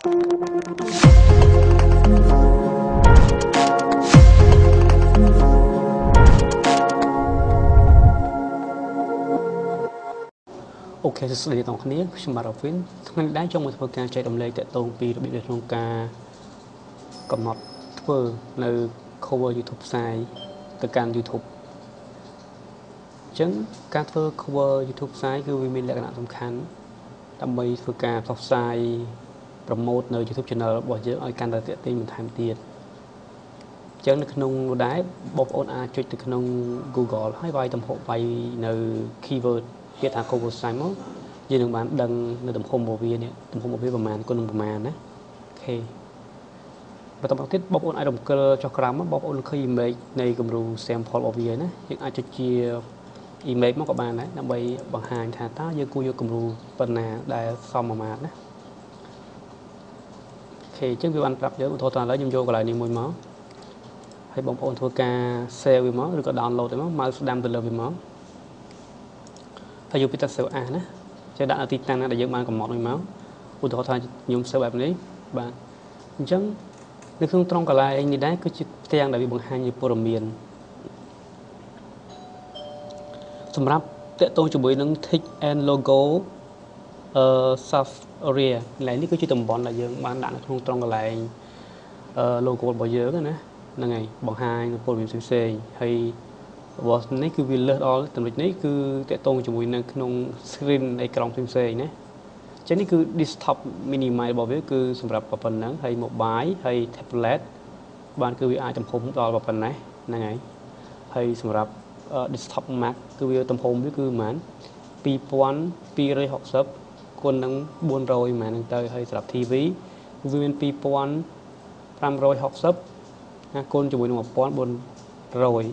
អូខេសួស្តីអ្នកទាំងគ្នាខ្ញុំបាទរ៉ូវីនថ្ងៃនេះដែរចង់មកធ្វើការចែករំលែកតកតងពីរបៀបនៅក្នុងការកំណត់ធ្វើនៅ cover YouTube ផ្សាយទៅកាន់ YouTube អញ្ចឹងការធ្វើ cover YouTube ផ្សាយគឺវាមានលក្ខណៈសំខាន់ដើម្បីធ្វើការផ្សព្វផ្សាយ promote នៅ YouTube channel របស់យើងឲ្យកាន់តែទាក់ទាញបន្ថែមទៀតអញ្ចឹងនៅក្នុងនោះដែរបងប្អូនអាចចុចទៅក្នុង Google ហើយវាយទំហំវាយនៅ keyword ពាក្យថា cover sign មកយើងនឹងបានដឹងនៅទំហំរបស់វានេះទំហំរបស់វាប្រហែលគុណនឹងប្រហែលណាអូខេបន្តមកទៀតបងប្អូនអាចរំកិលចុះក្រោមមកបងប្អូនឃើញ image នៃគំរូ sample របស់វាណាយើងអាចចុចជា image មកក៏បានដែរដើម្បីបង្ហាញថាតើយើងគួរយកគំរូប៉ុណ្ណាដែលសមប្រមាណណាអូ ខេអញ្ចឹងវាបានប្រាប់យើងឧទាហរណ៍ថាឥឡូវខ្ញុំយកកន្លែងនេះមួយមកហើយបងប្អូនធ្វើការ save វាមកឬក៏ download វាមក mouse ស្ដាំទៅលើវាមកហើយយកពីតា save as ណាចេះដាក់នៅទីតាំងណាដែលយើងបានកំណត់មួយមកឧទាហរណ៍ថាខ្ញុំ save បែបនេះបាទអញ្ចឹងនៅក្នុងត្រង់កន្លែងនេះដែរគឺជាផ្ទាំងដែលវាបង្ហាញពីព័ត៌មានសម្រាប់តកតងជាមួយនឹង tick and logo អឺ soft area កន្លែងនេះគឺជាតំបន់ដែលយើងបានដាក់នៅក្នុងត្រង់កន្លែងអឺ logo របស់យើងណាហ្នឹងហើយបង្ហាញព័ត៌មានផ្សេងៗហើយរបស់នេះគឺវាលើសដល់ចំណុចនេះគឺតកតងជាមួយនៅក្នុង screen អេក្រង់ផ្សេងៗណាចឹងនេះគឺ desktop minimize របស់វាគឺសម្រាប់ប៉ុណ្ណឹងហើយ mobile ហើយ tablet បានគឺវាអាចទំហំដល់ប៉ុណ្ណេះហ្នឹងហើយហើយសម្រាប់ desktop Mac គឺវាទំហំវាគឺប្រហែល2260 គុណនឹង400ប្រហែលហ្នឹងទៅហើយសម្រាប់ TV វាមាន2560ណាគុណជាមួយនឹង1400 40អញ្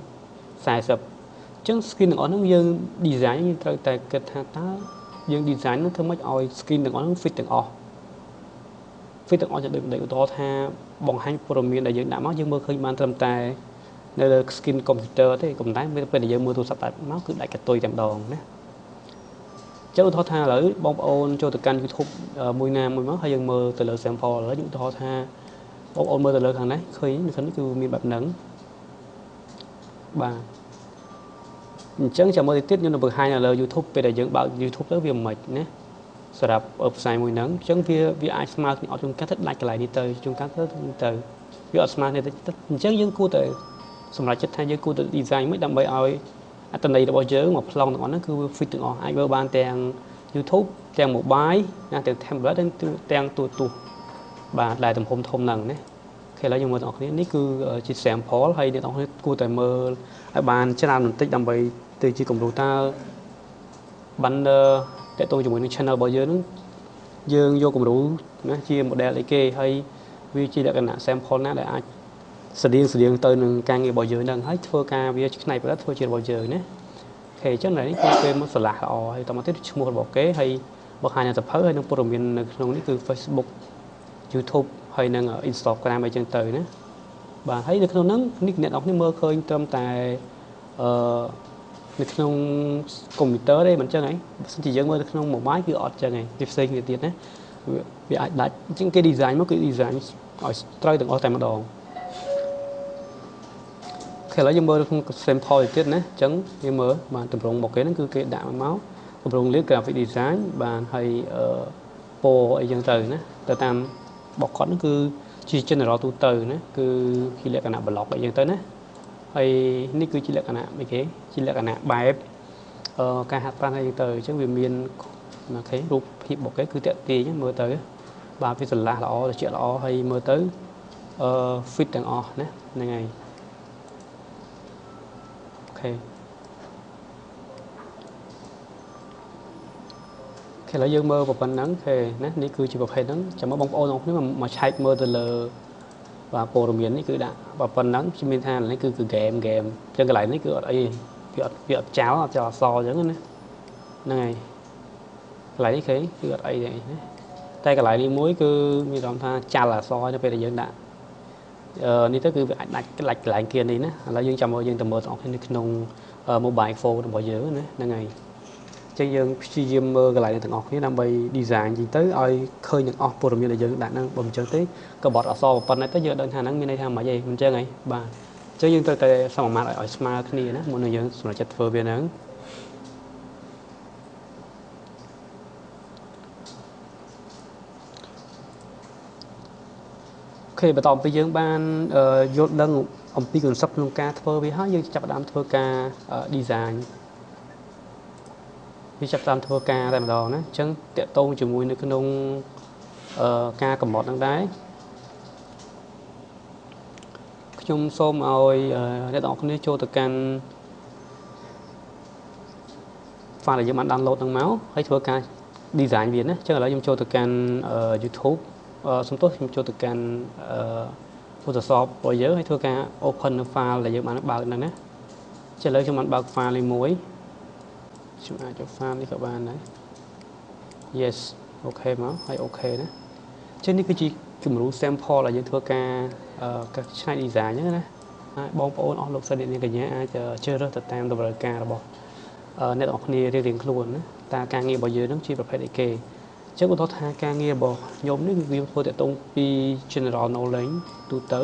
ចឹង skin ទាំងអស់ហ្នឹងយើង design យើងត្រូវតែគិតថាតើយើង design ហ្នឹងធ្វើម៉េចឲ្យ skin ទាំងអស់ហ្នឹង fit ទាំងអស់ fit ទាំងអស់จะដូចឧទាហរណ៍ថាបង្ហាញព័ត៌មានដែលយើងដាក់មកយើងមើលឃើញបានត្រឹមតែនៅលើ skin computer ទេប៉ុន្តែពេលដែលយើងមើលទូរស័ព្ទតែមកគឺដាច់កតុយតែម្ដងណា ចុះឧទាហរណ៍ថាឥឡូវបងប្អូនចូលទៅកាន់ YouTube មួយណាមួយមកហើយយើងមើលទៅលើ sample ឥឡូវឧទាហរណ៍ថាបងប្អូនមើលទៅលើខាងនេះឃើញនៅខាងនេះគឺមានបែបហ្នឹងបាទអញ្ចឹងចាំមើលទៀតខ្ញុំនឹងបង្ហាញនៅលើ YouTube ពេលដែលយើងបើក YouTube ទៅវាមិនណាសម្រាប់ផ្សាយមួយហ្នឹងអញ្ចឹងវាវាអាចស្មើគ្នាអត់ជួនកាត់ទៅដាច់កន្លែងនេះទៅជួនកាត់ទៅទៅវាអត់ស្មើគ្នាទៅអញ្ចឹងយើងគួរតែសម្រាប់ចិត្តថាយើងគួរតែ design មួយដើម្បីឲ្យ អត្តន័យរបស់យើងមកប្លង់ទាំងអស់ហ្នឹងគឺវា fit ទាំងអស់អាចមើលបានទាំង YouTube ទាំង mobile ណាទាំង tablet ទាំងទូរទស្សន៍បាទដែលទំហំធំហ្នឹងណាខេឥឡូវយើងមើលទាំងអស់គ្នានេះគឺជា sample ហើយអ្នកទាំងអស់គ្នាគួរតែមើលឲ្យបានច្រើនបន្តិចដើម្បីទៅជាគំរូតើ banner តទៅជាមួយនឹង channel របស់យើងនឹងយើងយកគំរូណាជា model អីគេហើយវាជាលក្ខណៈ sample ណាដែលអាច ស្តៀងស្តៀងទៅនឹងការងាររបស់យើងហ្នឹងហើយធ្វើការវាផ្នែកផលិតធ្វើជារបស់យើងណាអូខេអញ្ចឹងនេះគឺពេលមកឆ្លាស់ល្អហើយតមកទៀតឈ្មោះរបស់គេហើយបង្ហាញនៅសភៅហើយនឹងព័ត៌មាននៅក្នុងនេះគឺ Facebook YouTube ហើយនឹង Instagram អីចឹងទៅណាបាទហើយនៅក្នុងហ្នឹងនេះអ្នកនរគ្នាមើលឃើញត្រឹមតែអឺនៅក្នុងកុំព្យូទ័រទេមិនចឹងហីបើសិនជាយើងមើលនៅក្នុង mobile គឺអត់ចឹងហីវាផ្សេងគ្នាទៀតណាវាអាចដាច់អញ្ចឹងគេ design មកគឺ design ឲ្យត្រូវទាំងអស់តែម្ដង ឥឡូវយើងមើលក្នុង sample ទៀតណាអញ្ចឹងយើងមើលបានតម្រងមកគេហ្នឹងគឺគេដាក់មកតម្រងលៀក graphic design បានហើយអឺពណ៌អីចឹងទៅណាទៅតាមរបស់គាត់ហ្នឹងគឺជា general ទូទៅណាគឺជាលក្ខណៈ block អីចឹងទៅណាហើយនេះគឺជាលក្ខណៈអីគេជាលក្ខណៈបែបអឺការហាត់ប្រាណអីចឹងទៅអញ្ចឹងវាមានអូខេរូបភាពរបស់គេគឺតាក់ទាញមើលទៅបាទវាស្រឡះល្អត្រជាក់ល្អហើយមើលទៅអឺ fit ទាំងអស់ណាហ្នឹងហើយអូ ខេគេឥឡូវយើងមើលប៉ុណ្ណឹងគេណានេះគឺជាប្រភេទហ្នឹងចាំមកបងប្អូនទាំងគ្នាមកឆែកមើលទៅលើបាទព័ត៌មាននេះគឺដាក់ប៉ុណ្ណឹងខ្ញុំមានថានេះគឺគឺហ្គេមហ្គេមអញ្ចឹងកន្លែងនេះគឺអត់អីវាអត់វាអត់ចោលអត់ចោលអសអញ្ចឹងណាហ្នឹងហើយកន្លែងនេះគេគឺអត់អីទេណាតែកន្លែងនេះមួយគឺមានអារម្មណ៍ថាចាល់អសនៅពេលដែលយើងដាក់អឺ នេះទៅគឺវាអាចដាច់ក្លាច់កន្លែងគៀននេះណាឥឡូវយើងចាំមើលយើងទៅមើលទាំងអស់គ្នានៅក្នុង mobile phone របស់យើងណាហ្នឹងហើយចឹងយើងព្យាយាមមើលកន្លែងទាំងអស់គ្នាដើម្បី design ជាងទៅឲ្យឃើញទាំងអស់ព័ត៌មានដែលយើងដាក់ហ្នឹងបើមិនចឹងទេក៏បត់អក្សរប៉ុណ្ណេះទៅយើងដឹងថាហ្នឹងមានន័យថាមិនអីមិនចឹងហីបាទអញ្ចឹងយើងត្រូវតែសមាមាត្រឲ្យស្មើគ្នាណាមុននឹងយើងសម្រេចចិត្តធ្វើវាហ្នឹង ខេបន្ទាប់ពីយើងបានយល់ដឹងអំពី concept ក្នុងការធ្វើវាហើយយើងចាប់ផ្ដើមធ្វើការ design វាចាប់តាមធ្វើការតែម្ដងណាអញ្ចឹងតកតងជាមួយនៅក្នុងការកំណត់ហ្នឹងដែរខ្ញុំសូមឲ្យអ្នកទាំងអស់គ្នាចូលទៅកាន់ file ដែលយើងបាន download ហ្នឹងមកហើយធ្វើការ design វាណាអញ្ចឹងឥឡូវខ្ញុំចូលទៅកាន់ YouTube សំទោសខ្ញុំចូលទៅកាន់ Photoshop របស់យើងហើយធ្វើការ open នៅ file ដែលយើងបានបើកហ្នឹងណាចឹងឥឡូវខ្ញុំបានបើក file នេះមួយខ្ញុំអាចយក file នេះក៏បានដែរ yes អូខេមកហើយអូខេណាចឹងនេះគឺជាគំរូ sample ដែលយើងធ្វើការឆ្នៃ design ហ្នឹងណាហើយបងប្អូនអស់លោកសិស្សអ្នកនាងកញ្ញាអាចជ្រើសរើសទៅតាមតម្រូវការរបស់អ្នកទាំងអស់គ្នារៀងៗខ្លួនណាតើការងាររបស់យើងនឹងជាប្រភេទអីគេអញ្ចឹងឧទាហរណ៍ថាការងាររបស់ខ្ញុំនេះវាធ្វើទៅតងពី general knowledge ទូទៅ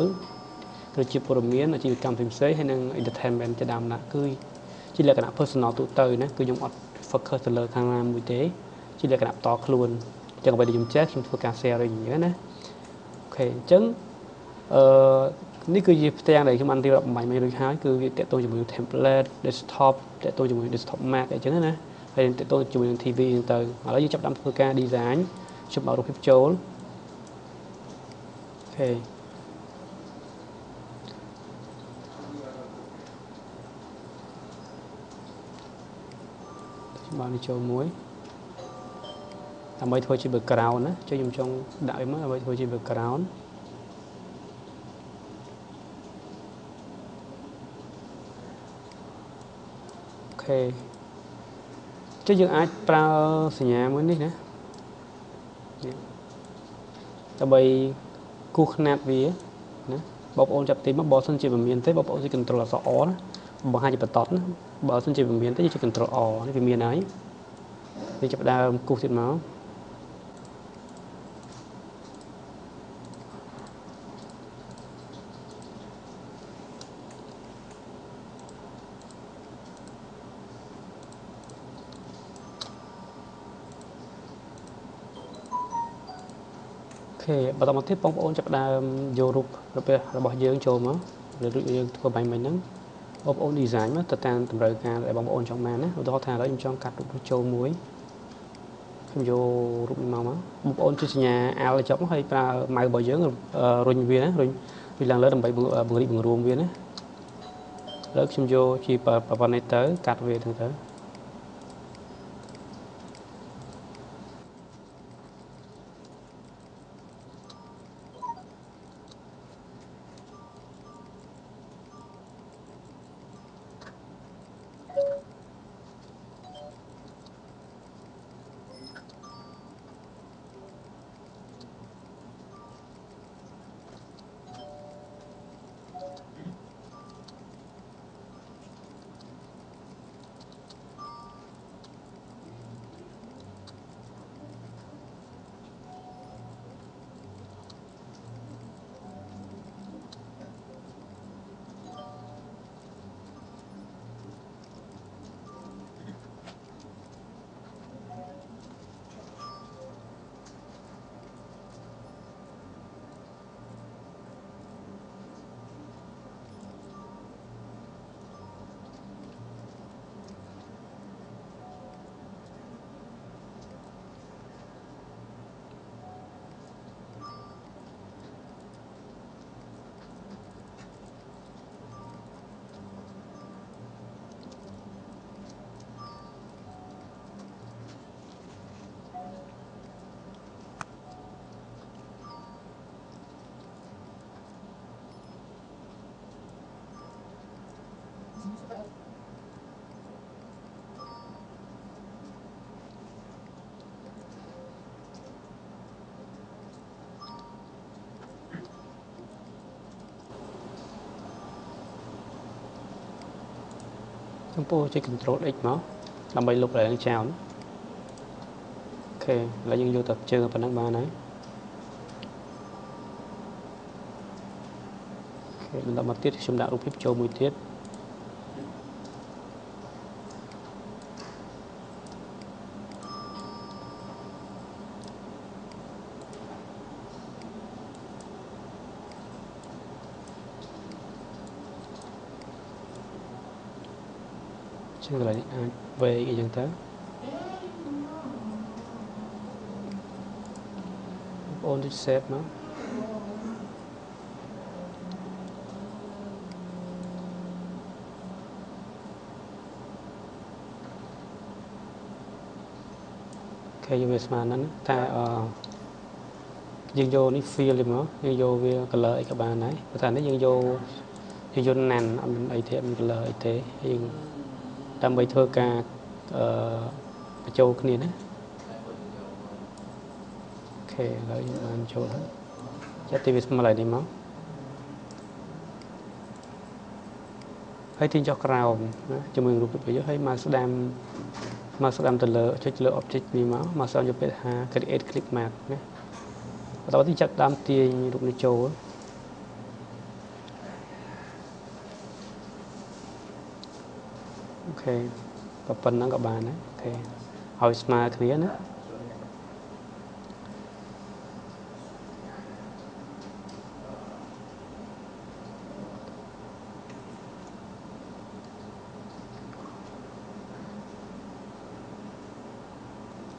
គឺជាព័ត៌មានអាជីវកម្មផ្សេងៗហើយនិង entertainment ជាដើមណាគឺជាលក្ខណៈ personal ទូទៅណាគឺខ្ញុំអត់ focus ទៅលើខាងណាមួយទេ ជាលក្ខណៈបន្តខ្លួនអញ្ចឹងអ្វីដែលខ្ញុំចេះខ្ញុំធ្វើការ sharing អញ្ចឹងណាអូខេអញ្ចឹងអឺនេះគឺជាផ្ទាំងដែលខ្ញុំបានរៀបរាប់បំបញ្ញមករួចហើយគឺវាតកតងជាមួយ template desktop តកតងជាមួយ desktop Mac អីចឹងណា ហើយតកតងជាមួយនឹង TV ហ្នឹងទៅឥឡូវយើងចាប់ផ្ដើមធ្វើការ design ខ្ញុំបោករូបភាពចូលអូខេខ្ញុំបោកនេះចូលមួយដើម្បីធ្វើជា background ណាចុះខ្ញុំចង់ដាក់វាមកដើម្បីធ្វើជា background ខេ ចុះយើងអាចប្រើសញ្ញាមួយនេះណាដើម្បីគូសខ្នាតវាណាបងប្អូនចាប់ទីមកបើសិនជាមិនមានទេបងប្អូនជួយ control អក្សរ O ណាបង្ហាញជាបន្តណាបើសិនជាមិនមានទេជួយ control O នេះវាមានហើយវាចាប់ដើមគូសទៀតមក ខេបន្តមកទៀតបងប្អូនចាប់ដើមយករូបរបស់យើងចូលមកឬយើងធ្វើបាញ់មិញហ្នឹងបងប្អូន design មកទៅតាមតម្រូវការដែលបងប្អូនចង់បានណាឧទាហរណ៍ថាឥឡូវខ្ញុំចង់កាត់រូបចូលមួយខ្ញុំយករូបនេះមកមកបងប្អូនជួយសញ្ញា L ចុចមកហើយប្រើម៉ៅរបស់យើងរុញវាណារុញវាឡើងលើដើម្បីបង្រីកបង្រួមវាណាឥឡូវខ្ញុំយកជាប្រព័ន្ធនេះទៅកាត់វាទៅទៅ ចំពោះចុច Ctrl X មកដើម្បីលុបឡើងចោលអូខេឥឡូវយើងយកតែជើងប៉ុណ្ណឹងបានហើយអូខេបន្តមកទៀតខ្ញុំដាក់រូបភាពចូលមួយទៀត ចឹងកន្លែងអាចវែងអីចឹងទៅបងអូនតិចសេតមកគេយកវាស្មានហ្នឹងតែអឺយើងយកនេះ feel ទេមកយើងយកវា color អីក៏បានដែរប៉ុន្តែនេះយើងយកយើងយកណាន់អត់មានអីទេអត់មាន color អីទេយើង ដើម្បីធ្វើការអឺបញ្ចូលគ្នាណាអូខេឥឡូវយើងបានចូលហើយចាត់ទីវាស្មើឡើយនេះមកហើយទាញចុះក្រោមណាជាមួយរូបភាពហើយមកស្ដាំមកស្ដាំទៅលើចុចលើ object នេះមកមកស្ដាំយកពាក្យថា create clip map ណាបន្តទៅចាប់ដើមទាញរូបនេះចូល ខេក៏ប៉ុណ្ណឹងក៏បានដែរអូខេឲ្យស្មើគ្នាណាអ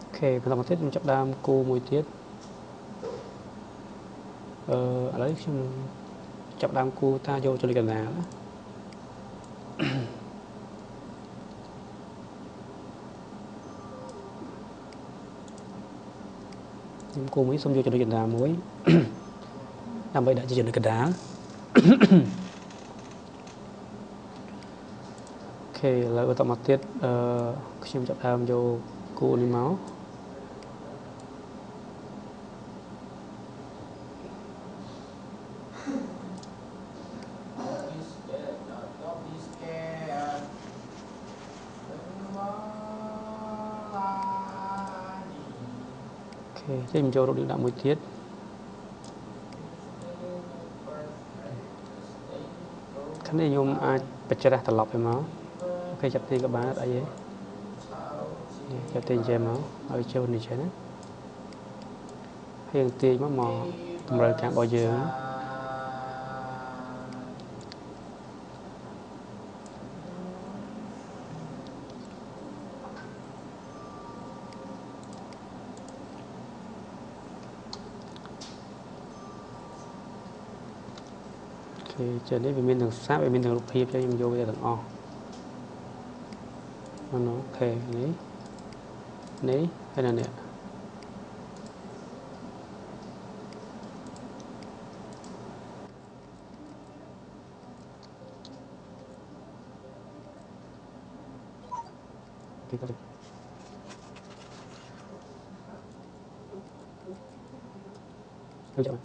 ូខេបន្តមកទៀតខ្ញុំចាប់ដើមគូមួយទៀតអឺឥឡូវខ្ញុំចាប់ដើមគូតាយកចលិកណ្ដាលណា គូមួយសូមយកចំណុចកណ្ដាលមួយដើម្បីដាក់ជាចំណុចកណ្ដាលអូខេឥឡូវបន្តមកទៀតអឺខ្ញុំចាប់ដើមយកគូនេះមក ខេចេញចូលរូបនេះដាក់មួយទៀតខាងនេះខ្ញុំអាចបច្ច្រាស់ត្រឡប់ទៅមកអូខេចាប់ទីក៏បានអត់អីទេចាប់ទីចេញមកឲ្យចូលនេះចេះណាហើយទាញមកមកតម្រូវការរបស់យើង គេចេះនេះវាមានទាំងសាប់វាមានទាំងរូបភាពចឹងខ្ញុំយកវាទាំងអស់អូអូខេនេះនេះហើយនៅនេះពីទៅទៅចាំ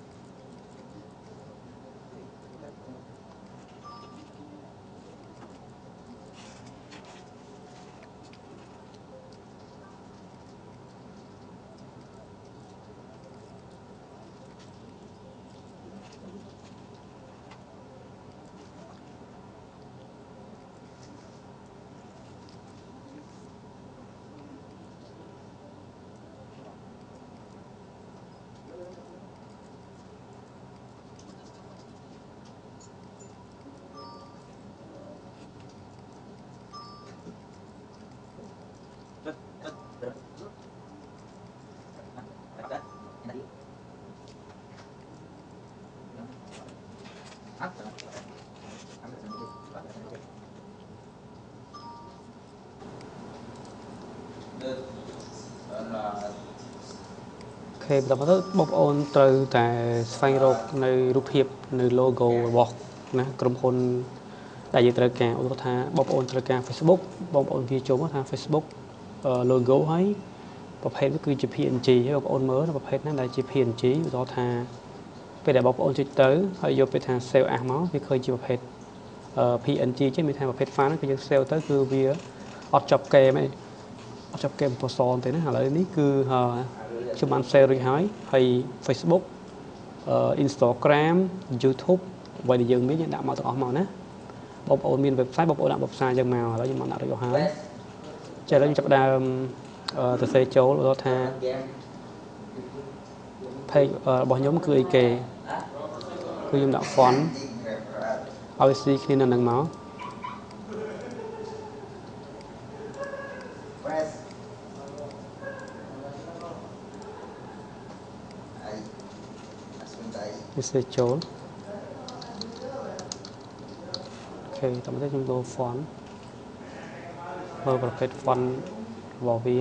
ខេបន្តមកទៅបងប្អូនត្រូវតែស្វែងរកនៅរូបភាពនៅ logo របស់ណាក្រុមហ៊ុនដែលយើងត្រូវការឧទាហរណ៍ថាបងប្អូនត្រូវការ Facebook បងប្អូនវាចូលមកថា Facebook logo ហើយប្រភេទវាគឺជា PNG ហើយបងប្អូនមើលប្រភេទហ្នឹងដែលជា PNG ឧទាហរណ៍ថាពេលដែលបងប្អូនចុចទៅហើយយកពេលថា save as មកវាឃើញជាប្រភេទ PNG ចេះមានថាប្រភេទ file ហ្នឹងគឺយើង save ទៅគឺវាអត់ចប់កេមទេអត់ ចាប់គេបំផុសសទេណាឥឡូវនេះគឺខ្ញុំបាន share រួចហើយហើយ Facebook Instagram YouTube អ្វីដែលយើងមានយើងដាក់មកទាំងអស់មកណាបងប្អូនមាន website បងប្អូនដាក់ website យ៉ាងមកឥឡូវខ្ញុំបានដាក់រួចហើយចាឥឡូវខ្ញុំចាប់ដើមទៅសេចូលឧទាហរណ៍ថា page របស់ខ្ញុំគឺអីគេគឺខ្ញុំដាក់ font ឲ្យស៊ីគ្នានៅនឹងមក វាសេចូលអូខេតាមទៅខ្ញុំដូរ font មើលប្រភេទ font របស់វា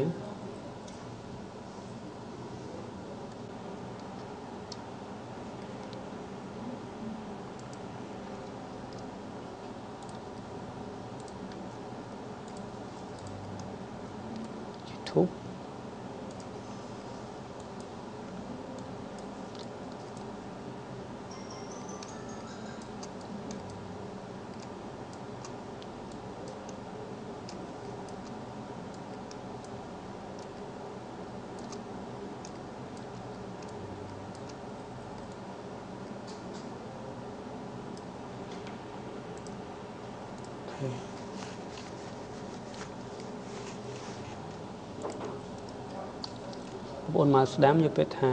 មកស្ដាំយកពេលថា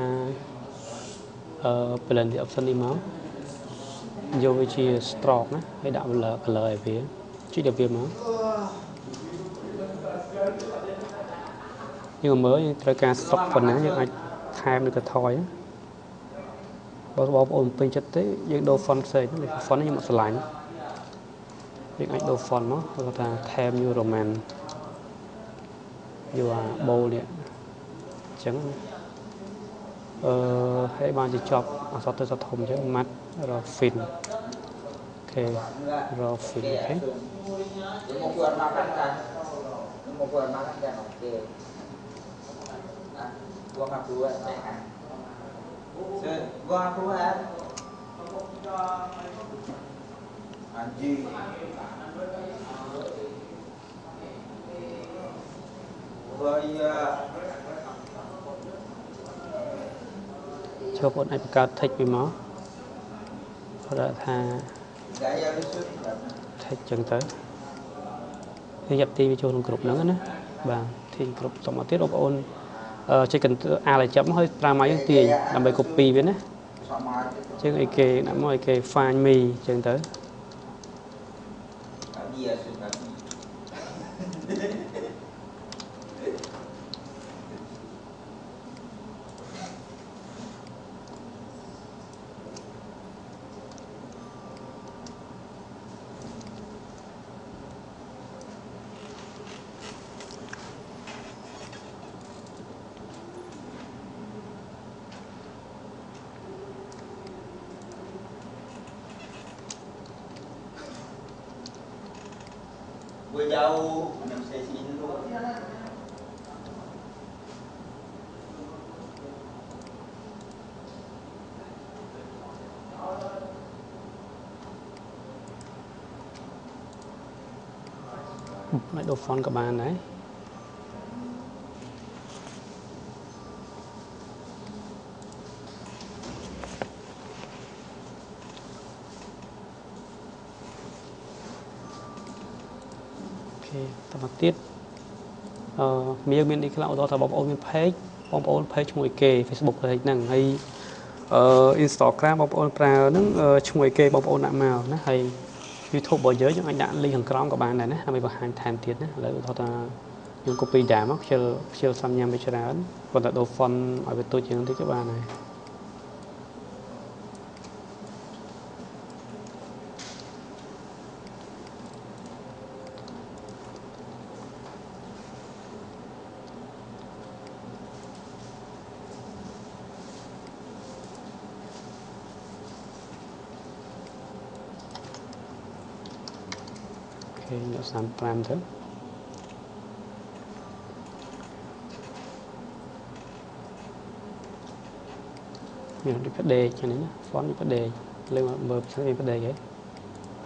អឺ blend the option នេះមកយកវាជា stroke ណាហើយដាក់ color color ឲ្យវាជីកដល់វាមកយើងមើលយើងត្រូវការសុកប៉ុណ្ណាយើងអាចថែមឬក៏ថយបើបងប្អូនពេញចិត្តទេយើងដូរ font ផ្សេង font នេះខ្ញុំអត់ឆ្លាញ់យើងអាចដូរ font មកគាត់ថា Time New Roman យកអា bold នេះអញ្ចឹងអឺហើយបានជាចប់អសតទៅសតធំអញ្ចឹងម៉ាត់រ fin អូខេរ fin អូខេ mau keluar makan kan mau keluar makan kan oke nah gua nggak keluar kan gua nggak keluar anjing gua iya ចូលបងអាចបង្កើត text វាមកគាត់ថា gaya lucu text ចឹងទៅវាយ៉ាប់ទីវាចូលក្នុងក្រុមហ្នឹងណាបាទទីក្រុមតមកទៀតបងប្អូនអឺចេះកន្ទអាលឲ្យចាប់មកហើយប្រើមកយើងទាញដើម្បី copy វាណា sama aja ចឹងអីគេដាក់មកអីគេ find me ចឹងទៅ មិនដូរ font ក៏បានដែរអូខេតមកទៀតអឺមានមានអីខ្លះឧទាហរណ៍ថាបងប្អូនមាន page បងប្អូន page ឈ្មោះអីគេ Facebook page ហ្នឹងហើយអឺ Instagram បងប្អូនប្រើហ្នឹងអឺឈ្មោះអីគេបងប្អូនដាក់មកណាហើយ YouTube របស់យើងយើងអាចដាក់ link ខាងក្រោមក៏បានដែរណាដើម្បីបង្ហាញថែមទៀតណាឥឡូវគាត់ថាយើង copy ដែរមកខ្ជិលខ្ជិលសំញ៉ាំវាច្រើនគាត់តែដូរ font ឲ្យវាទូចជាងតិចក៏បានដែរ 35ទៅមានដូចផ្ដេកហ្នឹងណា font ដូចផ្ដេកលើមកមើលផ្សេងផ្ដេកហ៎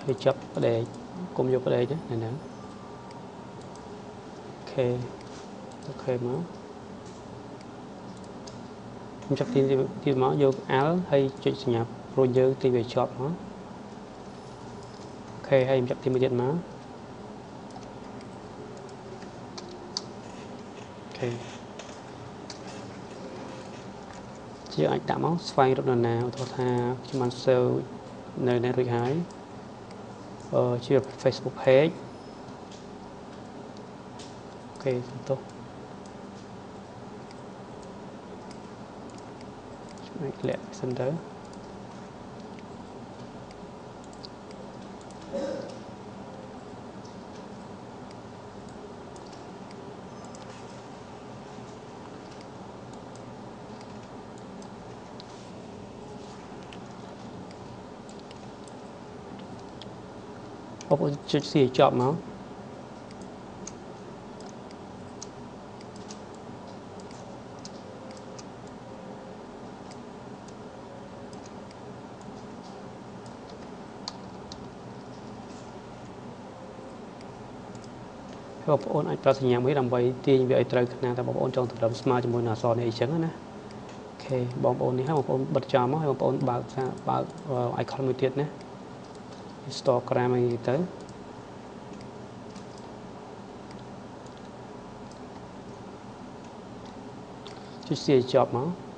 ហើយចាប់ផ្ដេកគុំយកផ្ដេកហ្នឹងហ្នឹងអូខេអូខេមកខ្ញុំចាប់ទីទីមកយក L ហើយចុចសញ្ញាព្រួយយើងទីវាជាប់មកអូខេហើយខ្ញុំចាប់ទីមួយទៀតមក ខេជាអាចដាក់មកស្វែងរកនរណាឧទាហរណ៍ថាខ្ញុំបាន save នៅនេះរួចហើយអឺជា Facebook page អូខេសំទោសអាចលាក់សិនទៅ បងប្អូនចុចស៊ីឲ្យជាប់មកបងប្អូនអាចប្រើសញ្ញាមួយដើម្បីទាញវាឲ្យត្រូវខ្នាតតែបងប្អូនចង់តម្រឹមស្មើជាមួយនឹងអក្សរនេះអញ្ចឹងណាអូខេបងប្អូននេះហើយបងប្អូនបិទចំមកហើយបងប្អូនបើកបើក icon មួយទៀតណា Instagram អីទៅចុចស៊ីជាប់មក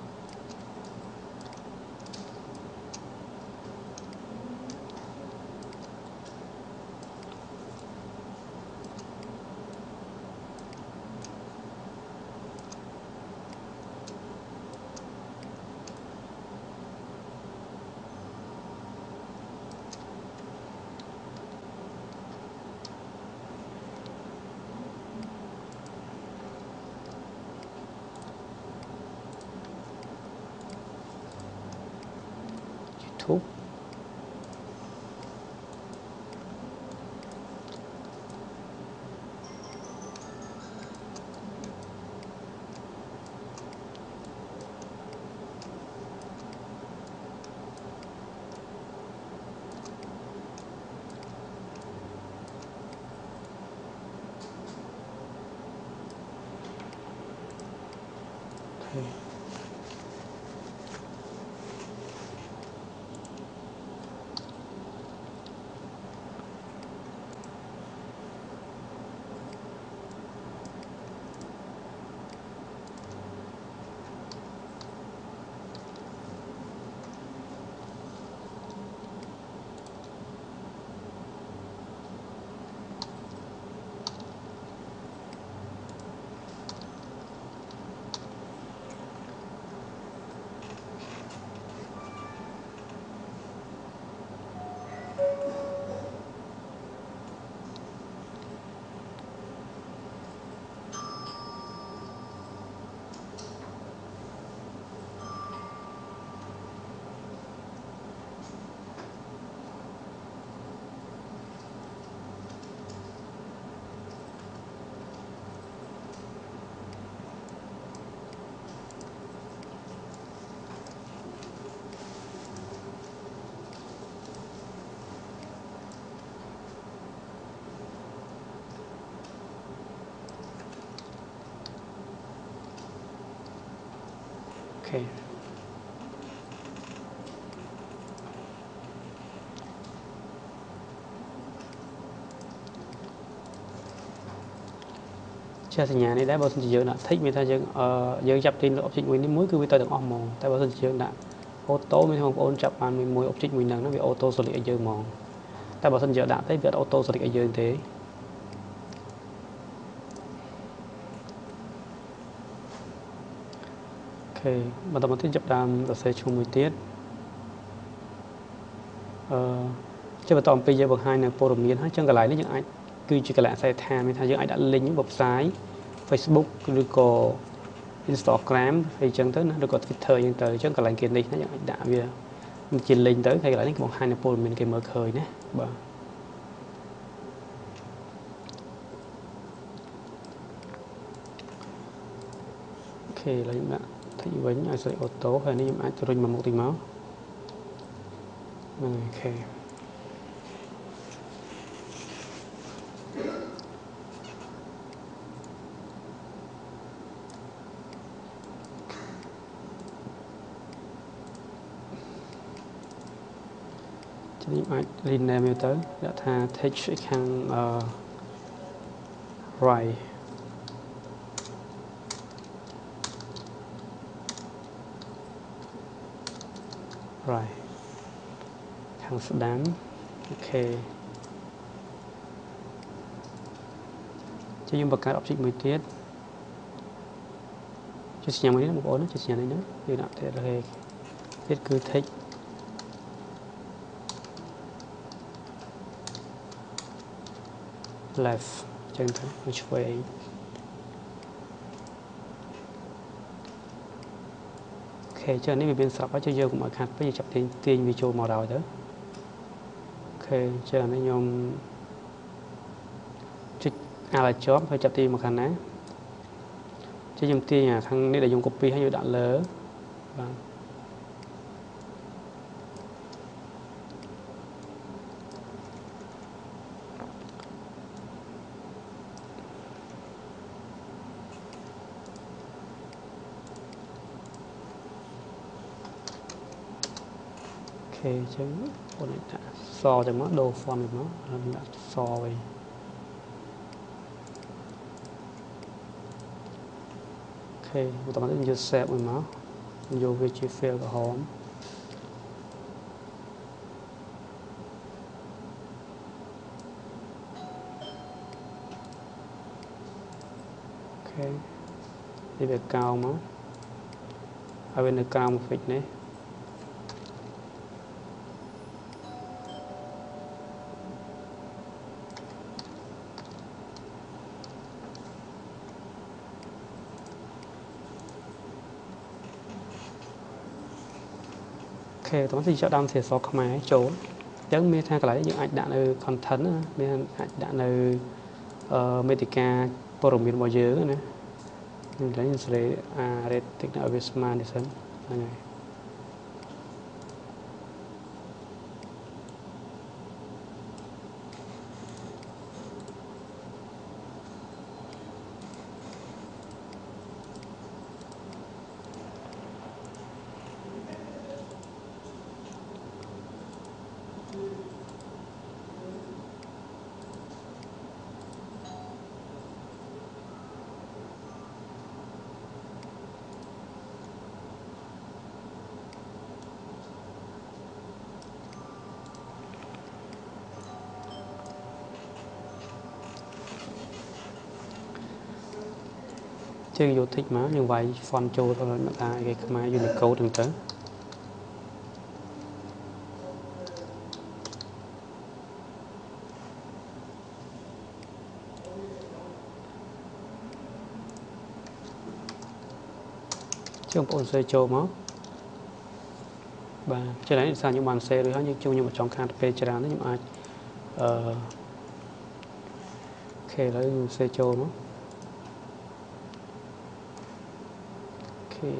ខេជាសញ្ញានេះដែរបើសិនជាយើងដាក់ tick មានថាយើងអឺយើងចាប់ទី object មួយនេះមួយគឺវាទៅទាំងអស់ហ្មងតែបើសិនជាយើងដាក់ auto មានថាបងប្អូនចាប់បានមួយ object មួយហ្នឹងវា auto select ឲ្យយើងហ្មងតែបើសិនជាដាក់ទៅវាអត់ auto select ឲ្យយើងទេ ខេបន្តមកទៀតចាប់តាមសរសេរឈ្មោះមួយទៀតអឺជាបន្តអំពីយើងបង្ហាញនៅព័ត៌មានហើយចឹងកន្លែងនេះយើងអាចគឺជាកន្លែងអាស័យដ្ឋានមានថាយើងអាចដាក់ link បបផ្សាយ Facebook ឬក៏ Instagram ហើយចឹងទៅណាឬក៏ Twitter ចឹងទៅចឹងកន្លែងគេនេះណាយើងអាចដាក់វាជា link ទៅហើយកន្លែងនេះបង្ហាញនៅព័ត៌មានគេមើលឃើញណាបាទអូខេឥឡូវខ្ញុំដាក់ តិចវិញឲ្យស្លេចអូតូហើយនេះខ្ញុំអាចរុញមកមុខតិចមកហ្នឹងអូខេនេះអាច rename ទៅដាក់ថា text ខាង right right ខាងស្ដាំអូខេជាយើងបង្កើត object មួយទៀតជាសញ្ញាមួយនេះបងប្អូនជាសញ្ញានេះណាយើងដាក់ទៀតលើទៀតគឺ text left ចឹងទៅមកឆ្វេង ខេចឹងនេះវាមានស្រាប់ហើយចឹងយើងកុំឲ្យខាត់ពេកចាប់ទាញទាញវាចូលមកដល់ទៅអូខេចឹងនេះខ្ញុំចុចអាឡជាប់ហើយចាប់ទាញមកខាងណាចឹងខ្ញុំទាញអាខាងនេះដែលខ្ញុំ copy ហើយយកដាក់លើបាទ ខេអញ្ចឹងបងដាក់សទៅមកដូរ font ទៅមកហើយដាក់សវិញអូខេបន្តមកយក save មួយមកយកវាជា file ក្រហមអូខេនេះវាកោមកហើយវានៅក្រោម fix នេះ ខេតោះទីចាប់ដើមភាសាខ្មែរចូលអញ្ចឹងមានថាកន្លែងយើងអាចដាក់នៅ content ណាមានអាចដាក់នៅអឺមេតិកាព័ត៌មានរបស់យើងណាខ្ញុំឡើងស្រីអា rating នៅវាស្មើនេះសិនហ្នឹងហើយ ជើងយក tick មកយើងវាយ font ចូលទៅមកថាគេខ្មែរ Unicode ហ្នឹងទៅជើងបងប្អូនសេចូលមកបាទច្រើននេះសារខ្ញុំបានសេរួចហើយយើងជួខ្ញុំចង់ខាតពេលច្រើនខ្ញុំអាចអឺអូខេឥឡូវខ្ញុំសេចូលមក គេ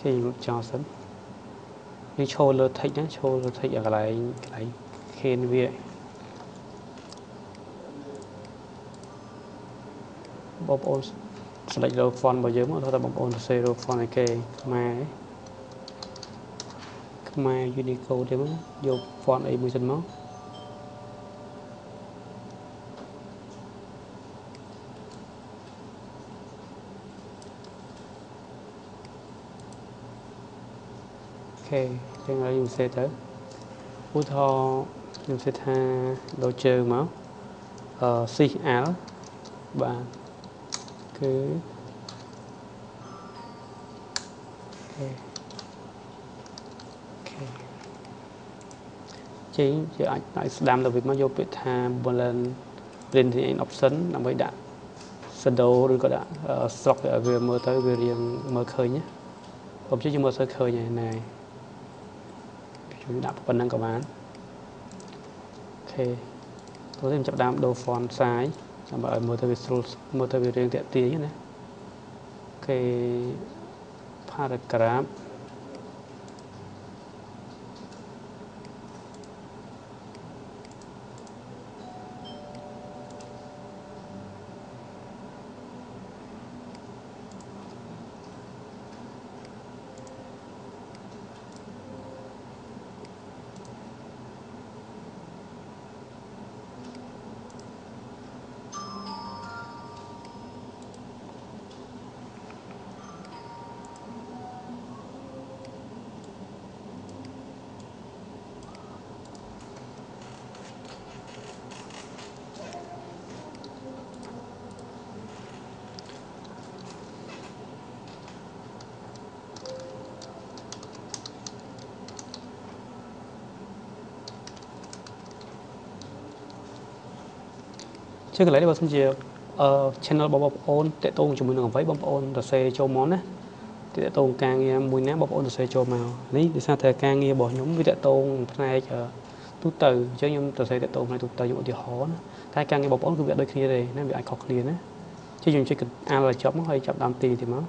គេលុបចោលសិននេះឈរលើ tick ណាឈរលើ tick ឲ្យកន្លែងកន្លែងខេនវាបងប្អូន select លើ font របស់យើងមកថាបងប្អូនសរសេរលើ font ឲ្យគេខ្មែរខ្មែរ Unicode ទេមកយក font អីមួយសិនមក ខេចឹងហើយខ្ញុំសេទៅឧទាហរណ៍ខ្ញុំសេថាដូរជើងមកអឺ CL បាទគឺខេខេចេញជាអាចដាក់ស្ដាំទៅវិញមកយកពាក្យថា boolean printing in option ដើម្បីដាក់ shadow ឬក៏ដាក់ស្រុកឲ្យវាមើលទៅវារៀងមើលឃើញណាខ្ញុំជិះមើលទៅឃើញហើយណែ ជួយដាក់ប៉ុណ្្នឹងក៏បានអូខេទៅខ្ញុំចាប់ដើមដូរ font size ដើម្បីឲ្យមើលទៅវាស្រួលមើលទៅវារៀងតាក់ទាញណាអូខេ paragraph ជាកន្លែងនេះបើសិនជាអឺ channel របស់បងប្អូនតេតងជាមួយនឹងអ្វីបងប្អូនសរសេរចូលមកណាតេតងការងារមួយណាបងប្អូនសរសេរចូលមកនេះដោយសារតែការងាររបស់ខ្ញុំវាតេតងផ្នែកទូទៅអញ្ចឹងខ្ញុំសរសេរតេតងផ្នែកទូទៅខ្ញុំឧទាហរណ៍ណាតែការងារបងប្អូនគឺវាដូចគ្នាទេណាវាអាចខុសគ្នាណាជាខ្ញុំចុចអានឲ្យចប់មកហើយចាប់ដើមទីទីមក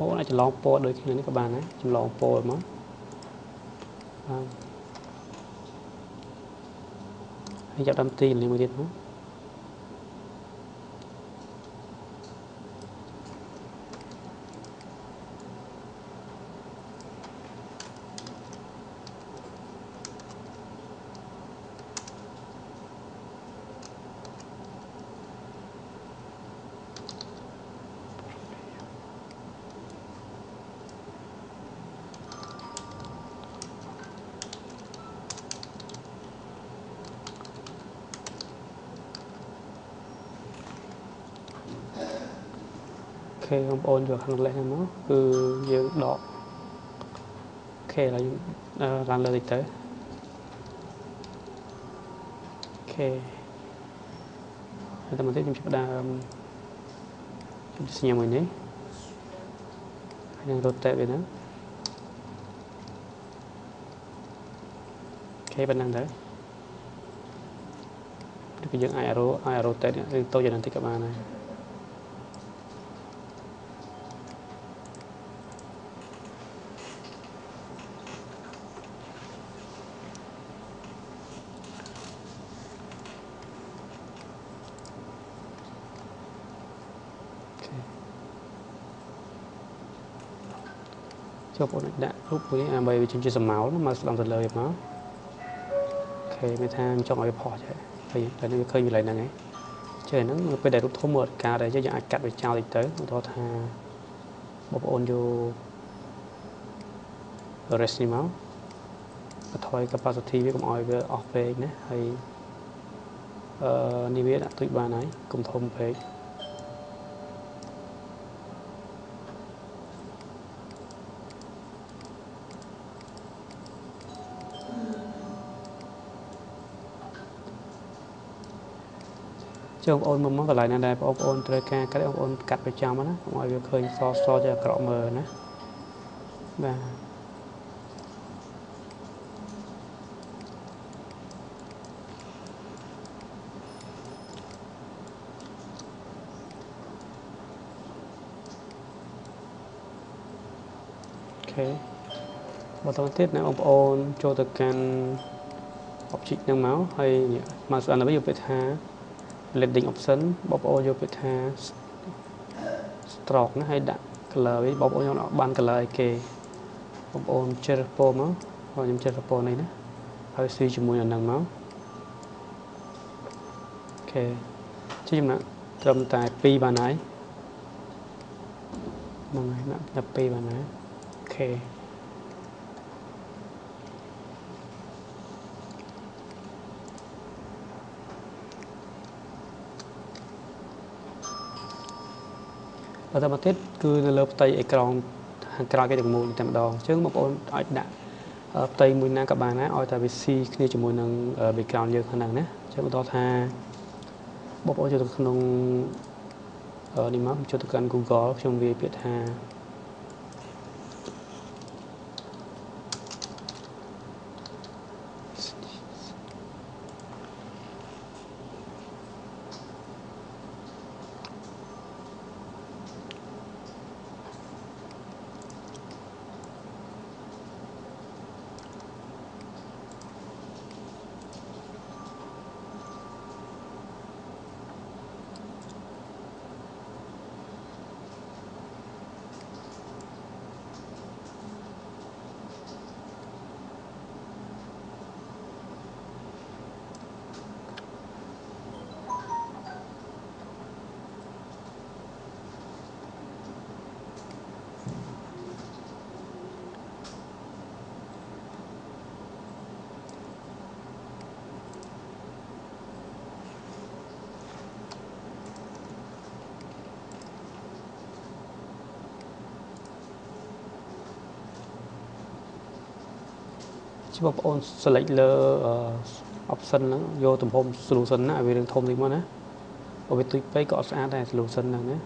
បងអាចចម្លងពណ៌ដូចគ្នានេះក៏បានដែរចម្លងពណ៌មកបាទហើយចាប់ដើមទីនេះមួយទៀតមកខេ បងប្អូនយកខាងលេសហ្នឹងមកគឺយើងដកខេឡើយឡើងលើតិចទៅខេហើយតែមកទៀតខ្ញុំចាប់ដើមខ្ញុំសញ្ញាមួយនេះហើយនឹង rotate វាហ្នឹងខេប៉ុណ្ណឹងទៅគឺយើងអាច arrow អាច rotate ឬតូចយ៉ាងណាតិចក៏បានដែរ ចូលបងដាក់រូបមួយដើម្បីវាជិះជាសមោលមកស្ដំទៅលើវាមកអូខេមានថាចង់ឲ្យផុសចេះហើយតែនេះវាឃើញកន្លែងហ្នឹងឯងចេះហ្នឹងពេលដែលរូបធំមកការដែលយើងអាចកាត់វាចោលតិចទៅឧទាហរណ៍ថាបងប្អូនយក rest នេះមកបន្ថយ capacity វាកុំឲ្យវាអស់ពេកណាហើយអឺនេះវាដាក់ទុយបានហើយកុំធំពេក ចូលបងប្អូនមកមកកន្លែងណាដែលបងប្អូនត្រូវការកាត់បងប្អូនកាត់ប្រចាំណាកុំឲ្យវាឃើញសសជាអាក្រក់មើលណាបាទអូខេបន្តទៀតណាបងប្អូនចូលទៅកាន់ object ហ្នឹងមកហើយមកស្អាតទៅយកពាក្យថា blending option បងប្អូនយកពាក្យថា stroke ណាហើយដាក់ color វិញបងប្អូនយកបាន color ឲ្យគេបងប្អូនជ្រើសពណ៌មកហើយខ្ញុំជ្រើសពណ៌នេះណាហើយស៊ីជាមួយនឹងហ្នឹងមកអូខេជិះចំណាក់ត្រឹមតែ2បានហើយហ្នឹងហើយណាតែ2បានហើយអូខេ បន្តមកទៀតគឺនៅលើផ្ទៃអេក្រង់ខាងក្រោយគេទាំងមូលតែម្ដងអញ្ចឹងបងប្អូនអាចដាក់ផ្ទៃមួយណាក៏បានដែរឲ្យតែវាស៊ីគ្នាជាមួយនឹង background យើងខាងហ្នឹងណាអញ្ចឹងបន្តថាបងប្អូនចូលទៅក្នុងនេះមកចូលទៅកាន់ Google ខ្ញុំវាយពាក្យថា ជាបងប្អូន select លើ option ហ្នឹងយកទំហំ solution ណាឲ្យវារឿងធំតិចមកណាបើវាទុយពេកក៏អត់ស្អាតដែរ solution ហ្នឹងណា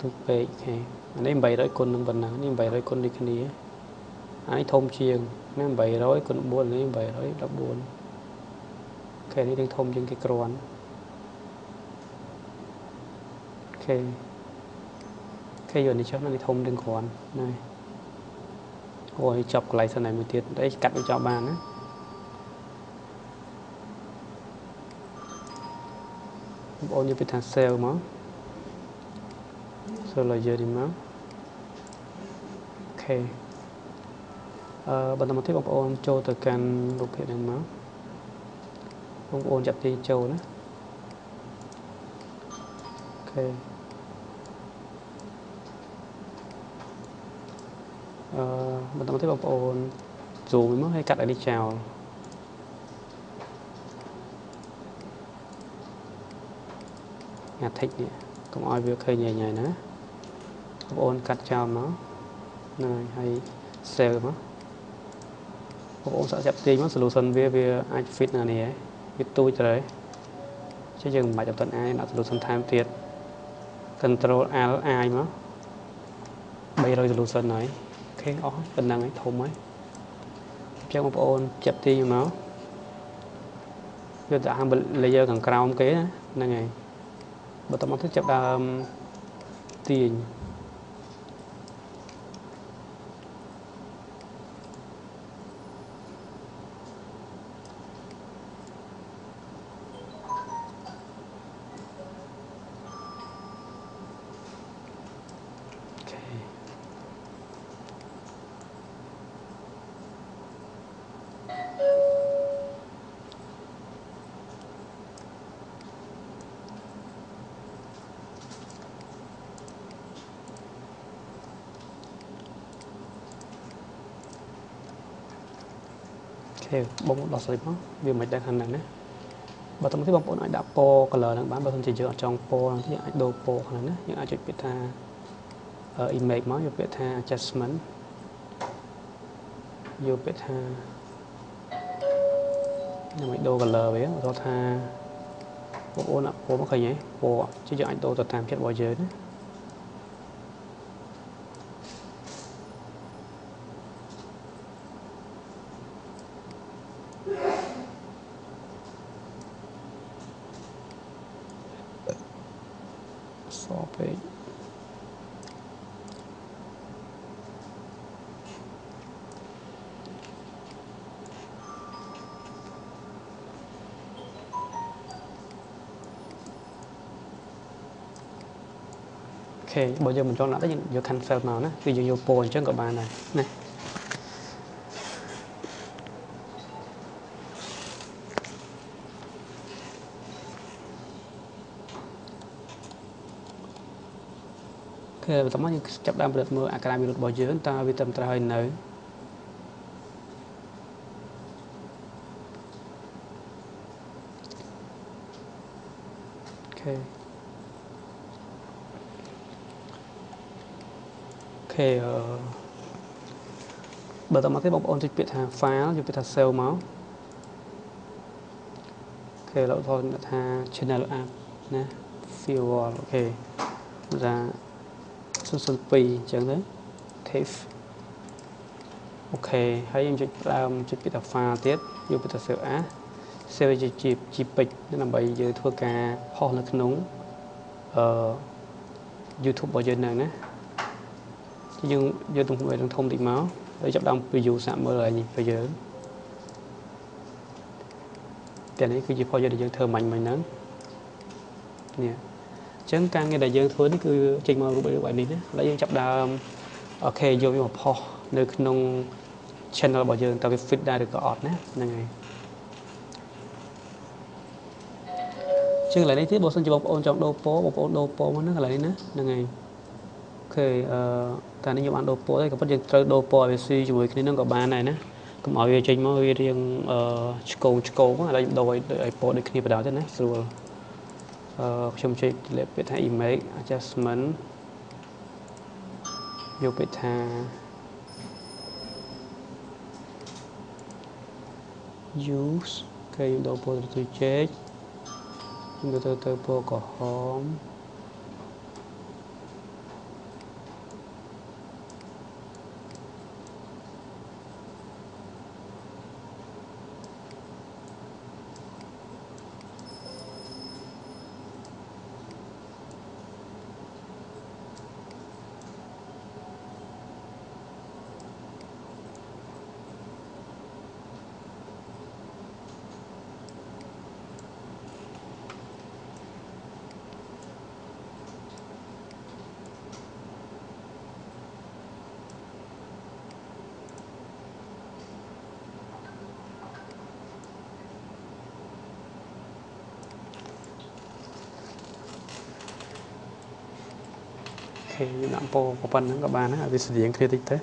ទុយពេកអូខេអានេះ800គុណនឹងប៉ុណ្ណឹងនេះ800គុណដូចគ្នាអានេះធំជាងណា800គុណ4នេះ814អូខេនេះនឹងធំជាងគេគ្រាន់ ខេខេយកនេះចុះនេះធំទាំងគ្រាន់ណាអូយចាប់កន្លែងសិនហើយមួយទៀតអីកាត់វាចោលបានណាបងប្អូនយកទៅថា sale មក sale layer នេះមកអូខេអឺបន្តមកទៀតបងប្អូនចូលទៅកាន់រូបភាពនេះមកបងប្អូនចាប់ទីចូលណាអូខេ បន្តមកទៀតបងប្អូន zoom មកហើយកាត់ឲ្យនេះចោលអា tick នេះកុំឲ្យវាឃើញញ៉ៃញ៉ៃណាបងប្អូនកាត់ចោលមកហ្នឹងហើយ save មកបងប្អូនសាកចាប់ទាញមក solution វាវាអាច fit នៅនេះហើយវាទូចទៅហើយចឹងយើងមិនបាច់អត់ទាន់អាចដាក់ solution ថែមទៀត control L I មក300 solution ហើយ ខេអស់ប៉ុណ្ណឹងហើយធំហើយអញ្ចឹងបងប្អូនចាប់ទីមកវាដាក់ហាំ layer ខាងក្រោមគេណាហ្នឹងហើយបន្តមកទៅចាប់ដើមទាញ ខេបងដោះស្រាយមកវាមិនដែរខាងហ្នឹងណាបើតាមទីបងប្អូនអាចដាក់ពណ៌ color ហ្នឹងបានបើមិនជាយើងអត់ចង់ពណ៌ហ្នឹងទេអាចដូរពណ៌ខាងហ្នឹងណាយើងអាចចុចពាក្យថា image មកយកពាក្យថា adjustment យកពាក្យថាដើម្បីដូរ color វាឧទាហរណ៍ថាបងប្អូនដាក់ពណ៌មកឃើញទេពណ៌ជាយើងអាចដូរទៅតាមចិត្តរបស់យើងណា ខេបើយើងមិនចង់ដាក់ទេយើងយក cancel មកណាគឺយើងយកពោអញ្ចឹងក៏បានដែរណាខេបន្តមកយើងចាប់ដើមប្រឌិតមើលអាការៈវិរុទ្ធរបស់យើងតើវាត្រឹមត្រូវហើយនៅខេ ខេអឺបើតមកទេបងប្អូនចុចពាក្យថា file យកពាក្យថា save មកអូខេលោកថតថា channel app ណា view wall អូខេថា002អញ្ចឹងទៅ text អូខេហើយយើងចុចដើមចុចពាក្យថា file ទៀតយកពាក្យថា save as save ជាជា JPEG ដើម្បីយើងធ្វើការផុសនៅក្នុងអឺ YouTube របស់យើងហ្នឹងណា យើងយកទំហំឲ្យធំតិចមកហើយចាប់ដើម view សាក់មើលឲ្យនេះយើងតែនេះគឺជាផលយើងដែលយើងធ្វើមាញ់មិញហ្នឹងនេះអញ្ចឹងការងារដែលយើងធ្វើនេះគឺចេញមករូបបែបនេះណាហើយយើងចាប់ដើមអូខេយកវាមកផុសនៅក្នុង channel របស់យើងតើវា fit ដែរឬក៏អត់ណាហ្នឹងហើយជាងកន្លែងនេះទៀតបើសិនជាបងប្អូនចង់ដូរពណ៌បងប្អូនដូរពណ៌មកហ្នឹងកន្លែងនេះណាហ្នឹងហើយអូ ខេអឺតែនេះខ្ញុំបានដូរពណ៌ទេក៏ប៉ុន្តែយើងត្រូវដូរពណ៌ឲ្យវាស៊ីជាមួយគ្នាហ្នឹងក៏បានដែរណាកុំឲ្យវាចេញមកវារៀងអឺឆ្កោងឆ្កោងឥឡូវខ្ញុំដូរឲ្យឲ្យពណ៌ដូចគ្នាបណ្ដោយទៅណាស្រួលអឺខ្ញុំចុចលេខពាក្យថា image adjustment យកពាក្យថា use គេខ្ញុំដូរពណ៌ទៅចេកខ្ញុំទៅទៅពណ៌ក្រហម ខេដាក់ពោប៉ុណ្ណឹងក៏បានដែរឲ្យវាស្តៀងគ្នាតិចទៅ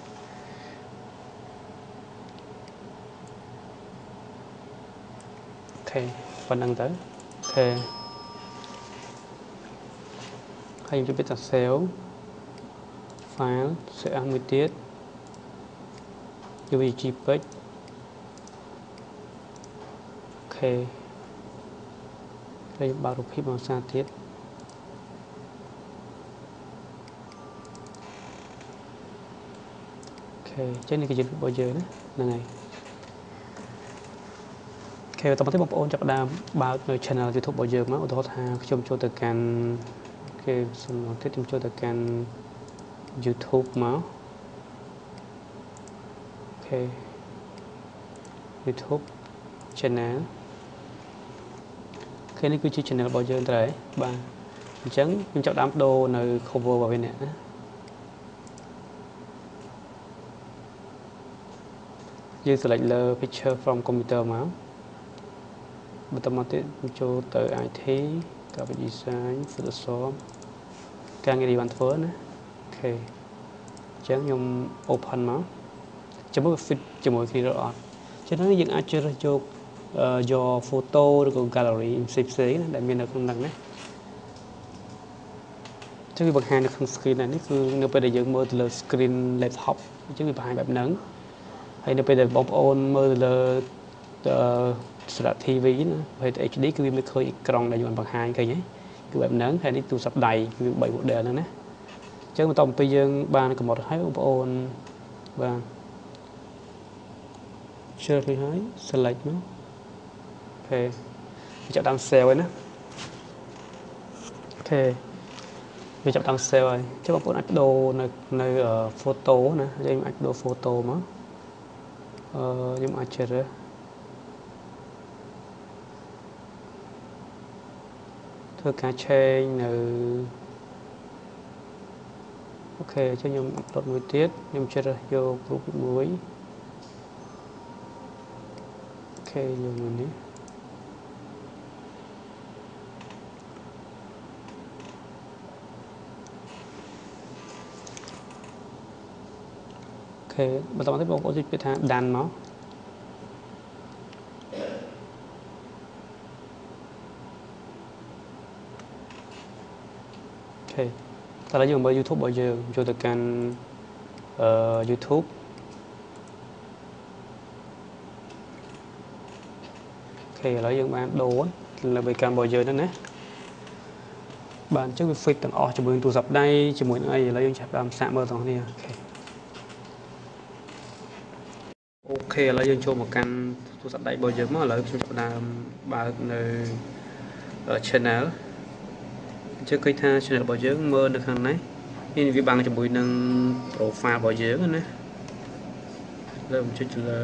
ខេប៉ុណ្ណឹងទៅខេហើយយើងជិះទៅ save file save អស់មួយទៀតយកវា JPEG ខេហើយបើករូបភាពមកសារទៀត អញ្ចឹងនេះគឺជារបស់យើងណាហ្នឹងហើយខេតមកទៀតបងប្អូនចាប់ដើមបើកនៅ channel YouTube របស់យើងមកឧទាហរណ៍ថាខ្ញុំចូលទៅកាន់គេសំណួរទៀតខ្ញុំចូលទៅកាន់ YouTube មកអូខេ YouTube channel អូខេនេះគឺជា channel របស់យើងត្រូវហើយបាទអញ្ចឹងខ្ញុំចាប់ដើមដូរនៅ cover របស់វានេះណា យើង select លើ picture from computer មកបន្តមកទៀតចូលទៅ IT graphic design Photoshop ការងារនេះបានធ្វើណា OK អញ្ចឹងខ្ញុំ open មកជាមួយ fit ជាមួយគ្នារត់អត់ចឹងយើងអាចជ្រើសយកយក photo ឬក៏ gallery ផ្សេងផ្សេងណាដែលមាននៅក្នុងហ្នឹងណាចឹងវាបង្ហាញនៅក្នុង screen នេះគឺនៅពេលដែលយើងមើលទៅលើ screen laptop អញ្ចឹងវាបង្ហាញបែបហ្នឹង ហើយនៅពេលដែលបងប្អូនមើលលើសារ៉ា TV ណាប្រភេទ HD គឺវាមិនឃើញអេក្រង់ដែលយើងបង្ហាញឃើញទេគឺបែបហ្នឹងហើយនេះទូរស័ព្ទដៃគឺ3 model ហ្នឹងណាអញ្ចឹងបន្ទាប់ពីយើងបានកំណត់ឲ្យបងប្អូនបាទជ្រើសរើសហើយ select មកអូខេចាប់តាម save ហើយណាអូខេវាចាប់តាម save ហើយចុះបងប្អូនអាចបដូរនៅនៅ photo ណាយើងអាចបដូរ photo មកអឺ ខ្ញុំអាចជ្រើសធ្វើការឆេងនៅអូខេអញ្ចឹងខ្ញុំអប់ឡូតមួយទៀតខ្ញុំជ្រើសយករូបមួយអូខេយកមួយនេះ ខេបន្តមកទៀតបងប្អូនជួយពាក្យថាដានមកខេតែឥឡូវយើងមើល YouTube របស់យើងចូលទៅកាន់អឺ YouTube អូខេឥឡូវយើងបានដូរលើបេកាំរបស់យើងហ្នឹងណាបាទអញ្ចឹងវា fit ទាំងអស់ជាមួយទូរស័ព្ទដៃជាមួយនឹងអីឥឡូវយើងចាប់ដើមសាកមើលទាំងគ្នាអូខេអូ ខេឥឡូវយើងចូលមកកាន់ទូរស័ព្ទដៃរបស់យើងមកឥឡូវខ្ញុំចាប់ដើមបើកនៅ channel ជឿឃើញថា channel របស់យើងមើលនៅខាងនេះនេះវាបាំងជាមួយនឹង profile របស់យើងណាលើខ្ញុំចុចលើ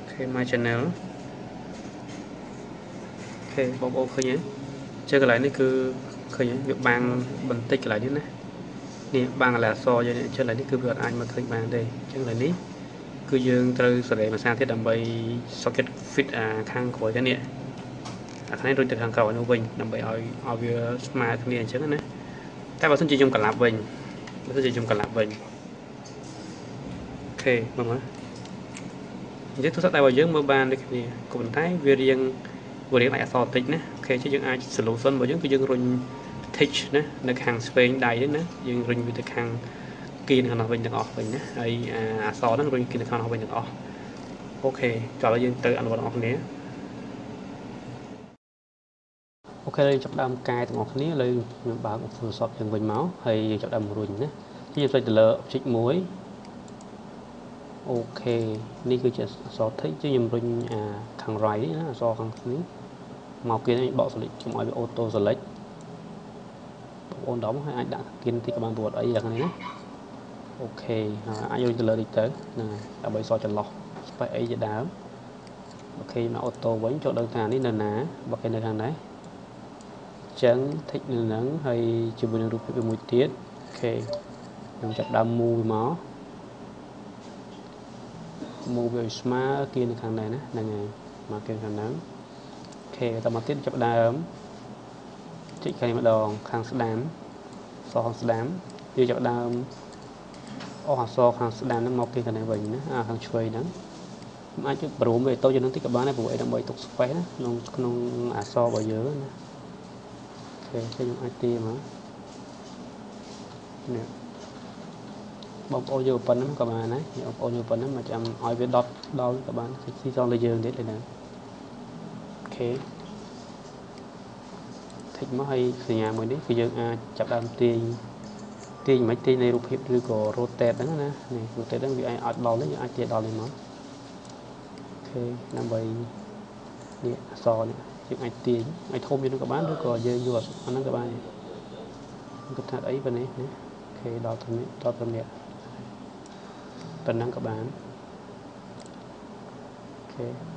okay my channel អូខេបងប្អូនឃើញទេជើកន្លែងនេះគឺឃើញវាបាំងបន្តិចកន្លែងនេះណា នេះបាំងកន្លែងអក្សរយើងជើកន្លែងនេះគឺវាអាចមើលឃើញបានទេអញ្ចឹងកន្លែងនេះគឺយើងត្រូវសេរីភាសាទៀតដើម្បី socket fit អាខាងក្រោយទៅនេះអាខាងនេះរុញទៅខាងក្រោយនោះវិញដើម្បីឲ្យឲ្យវាស្មើគ្នាអញ្ចឹងណាតែបើសិនជាខ្ញុំកន្លាប់វិញបើសិនជាខ្ញុំកន្លាប់វិញអូខេមើលមើលអញ្ចឹងទូរស័ព្ទដៃរបស់យើងមើលបានដូចគ្នាក៏ប៉ុន្តែវារៀងវារៀងអាចអក្សរតិចណាអូខេចឹងយើងអាច solution របស់យើងគឺយើងរុញ teach ណានៅខាងស្វែងដៃហ្នឹងណាយើងរុញវាទៅខាងគីនៅខាងនោះវិញទាំងអស់វិញណាហើយអក្សរហ្នឹងរុញគីនៅខាងនោះវិញទាំងអស់ OK ចុះឥឡូវយើងទៅអនុវត្តទាំងអស់គ្នា OK យើងចាប់ដើមកែទាំងអស់គ្នាឥឡូវខ្ញុំបើក Photoshop យើងវិញមកហើយយើងចាប់ដើមរុញណាយើងចុចទៅលើ object មួយអូខេនេះគឺជាអក្សរ text ជាខ្ញុំរុញអាខាង right ណាអក្សរខាងនេះមកគៀនបក select ខ្ញុំឲ្យវា auto select បងប្អូនដំហើយអាចដាក់គៀនទីក៏បានព្រោះអីយ៉ាងនេះណា OK ហើយអាចរុញទៅលើនេះទៅហ្នឹងហើយដើម្បីសចន្លោះ space អីជាដើម OK មក auto វិញចូលដឹងថានេះនៅណាបើគេនៅខាងណាចឹង tick នៅហ្នឹងហើយជាមួយនឹងរូបភាពមួយទៀត OK ខ្ញុំចាប់ដើម move មក move វាឲ្យស្មើគៀននៅខាងនេះណាហ្នឹងហើយមកគៀនខាងហ្នឹងអូខេតមកទៀតចាប់ដើម ចុចខាងនេះម្ដងខាងស្ដាំសខាងស្ដាំយើងចាប់ដើមអស់អសខាងស្ដាំហ្នឹងមកគៀនខាងនេះវិញណាអាខាងឆ្វេងហ្នឹងអាចប្រូមវាតូចជាងនឹងតិចក៏បានដែរព្រោះអីដើម្បីទុក space ណាក្នុងក្នុងអសរបស់យើងណាអូខេខ្ញុំអាចទាមកនេះបងប្អូនយកប៉ុណ្ណឹងក៏បានដែរបងប្អូនយកប៉ុណ្ណឹងមកចាំឲ្យវាដុតដល់ក៏បានស៊ីសងលើយើងទៀតលេណាអូខេ តិចមកឲ្យសញ្ញាមួយនេះគឺយើងអាចចាប់ដើមទាញទាញមិនទាញនៃរូបភាពឬក៏ rotate ហ្នឹងណានេះ rotate ហ្នឹងវាអាចដល់នេះយើងអាចទាញដល់នេះមកអូខេដើម្បីនេះអសនេះយើងអាចទាញឲ្យធំវានឹងក៏បានឬក៏យើងយកអាហ្នឹងក៏បានគាត់ថាអីប៉ុណ្នេះណាអូខេដល់ទៅនេះដល់ទៅនេះប៉ុណ្ណឹងក៏បានអូខេអូ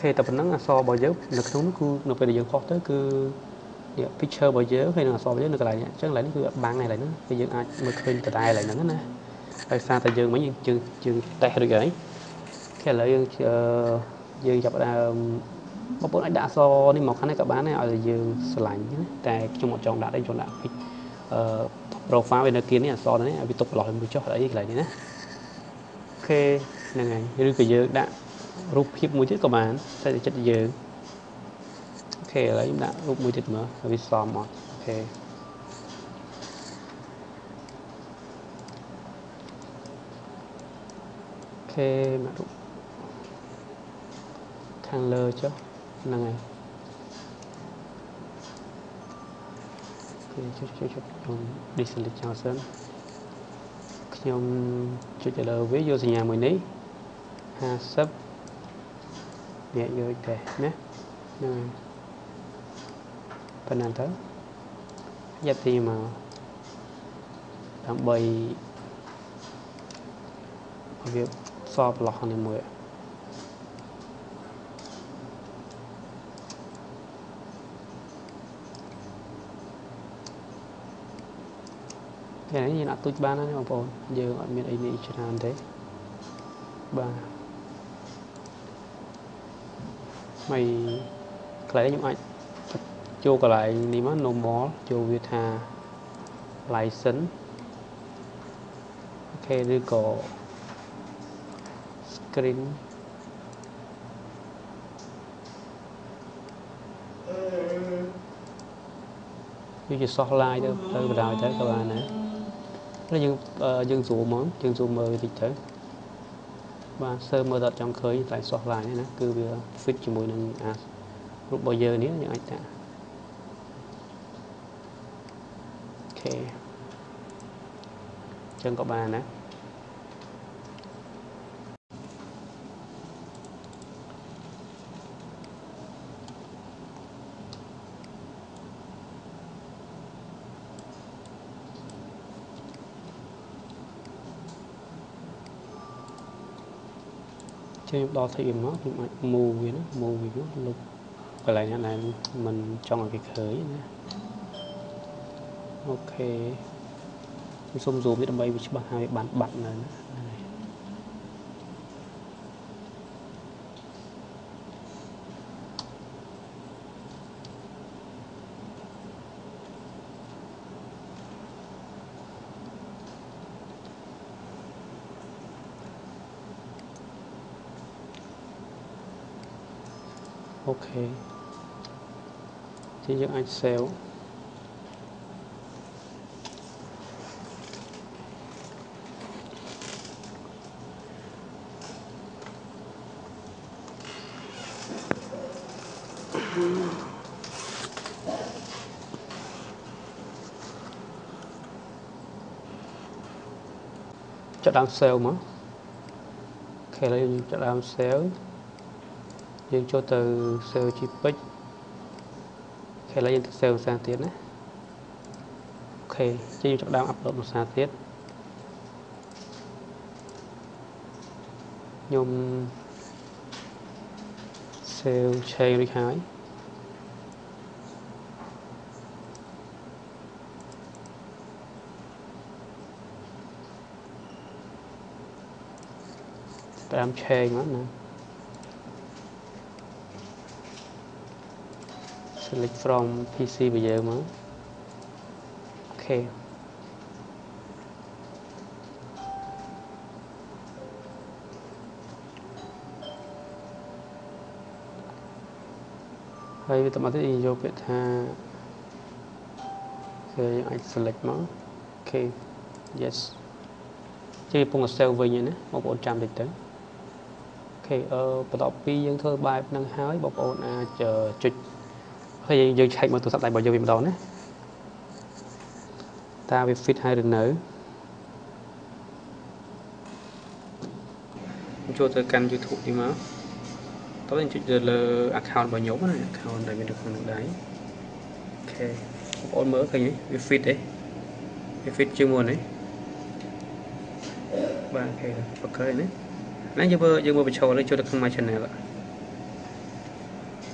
ខេតែប៉ុណ្ណឹងអក្សររបស់យើងនៅក្នុងនោះគឺនៅពេលដែលយើងខុសទៅគឺនេះ picture របស់យើងហើយនឹងអក្សររបស់យើងនៅកន្លែងនេះអញ្ចឹងកន្លែងនេះគឺអត់បាំងឯហ្នឹងគឺយើងអាចមើលឃើញដដែលឯហ្នឹងណាហើយសារតែយើងមិញយើងយើងតេស្តរួចហើយគេឥឡូវយើងយើងចាប់ដើមបងប្អូនអាចដាក់អក្សរនេះមកខាងនេះក៏បានដែរឲ្យយើងឆ្លាញ់ណាតែខ្ញុំអត់ចង់ដាក់ទេខ្ញុំដាក់អឺ profile វានៅគៀននេះអក្សរនេះឲ្យវាទុកប្រឡោះមួយចុះអីកន្លែងនេះណា OK ហ្នឹងហើយឬក៏យើងដាក់ រូបភាពមួយទៀតក៏បានតែចិត្តយើង OK ឥឡូវខ្ញុំដាក់រូបមួយទៀតមើលវាសមអត់ OK OK មករូបខាងលើចុះហ្នឹងហើយគេចុចចុចចុចខ្ញុំ delete ចោលសិនខ្ញុំចុចទៅលើវាយកសញ្ញាមួយនេះ50 អ្នកយល់ទេណាហ្នឹងប៉ុណ្ណឹងទៅយកទីមកដើម្បីវាសបឡោះនេះមួយយ៉ាងនេះយើងអាចទូចបានណាបងប្អូនយើងអត់មានអីនេះច្រើនទេបាទ ហើយកន្លែងនេះខ្ញុំអាចចូលកន្លែងនេះមក normal ចូលវាថា license អូខេឬក៏ screen វាជា soft line ទៅទៅបណ្ដោយទៅក៏បានដែរហើយយើងយើងស្រួលមកយើងស្រួលមើលតិចទៅ បាទសើមើលដល់ចង់ឃើញតែ soft line នេះណាគឺវា fit ជាមួយនឹងអារូបរបស់យើងនេះយើងអាចតាអូខេចឹងក៏បានណា ចេញដល់ TM មកខ្ញុំអាច move វាណា move វាលុបកន្លែងណាដែលมันចង់ឲ្យគេឃើញណាអូខេខ្ញុំសុំ zoom នេះដើម្បីវាច្បាស់ហើយបានបាត់នៅណា អូខេជាយើងអាច save ចាប់ដើម save មកOK ឥឡូវ យើងចាប់ដើម save យើងចូលទៅ save ជីពេចខេឥឡូវយើងទៅ save ភាសាទៀតណាអូខេជិះយើងចាប់ដើម upload ភាសាទៀតខ្ញុំ save ឆេរួចហើយតាមឆេងមកណា select from PC របស់យើងមកអូខេហើយវាទៅមកទៀតយកពាក្យថាគឺយើងអាច select មកអូខេ yes ជិះពង save វិញណាបងប្អូនចាំតិចទៅអូខេអឺបន្ទាប់ពីយើងធ្វើបែបហ្នឹងហើយបងប្អូនអាចចុច ហើយយើងឆែកមើលទូរស័ព្ទដៃរបស់យើងវិញម្ដងណាតើវា fit ហើយឬនៅចូលទៅកាន់ YouTube នេះមកតោះយើងចុចទៅលើ account របស់ខ្ញុំណា account ដែលមាននៅក្នុងដៃOK បងប្អូនមើលឃើញវា fit ទេវា fit ជាងមុនទេបាទ OK OK ណាណាយើងមើលយើងមើលបញ្ចូលចូលទៅក្នុង my channel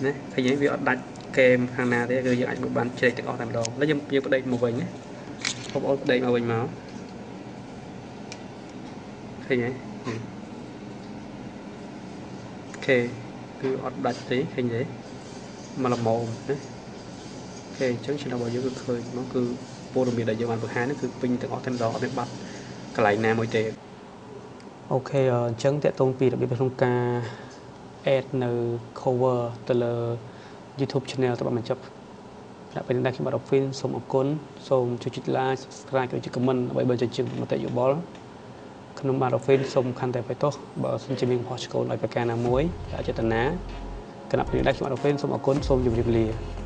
ណាឃើញវាអត់ដាច់ ហ្គេមខាងណាទេគឺយើងអាចមើលបានជ្រែកទាំងអស់តែម្ដងហើយយើងយើងបដេកមកវិញណាបងប្អូនបដេកមកវិញមកឃើញទេអូខេគឺអត់ដាច់ទេឃើញទេមកល្មមណាអូខេអញ្ចឹងឆ្នាំរបស់យើងគឺឃើញមកគឺព័ត៌មានដែលយើងបានបង្ហាញនេះគឺពេញទាំងអស់តែម្ដងអត់មានបាត់កន្លែងណាមួយទេអូខេអញ្ចឹងតកតងពីរបៀបក្នុងការ add នៅ cover ទៅលើ YouTube Channel ទៅបានបញ្ចប់អ្នកពេលនេះខ្ញុំបាទ Offin សូមអរគុណសូមជួយចុច Like Subscribe ឬចុច Comment ដើម្បីបញ្ចេញជាមតិយោបល់ខ្ញុំបាទ Offin សូមខន្តីបៃតោះបើសិនជាមានខុសឆ្គងដោយប្រការណាមួយអចេតនាគណៈពេលនេះខ្ញុំបាទ Offin សូមអរគុណសូមជម្រាបលា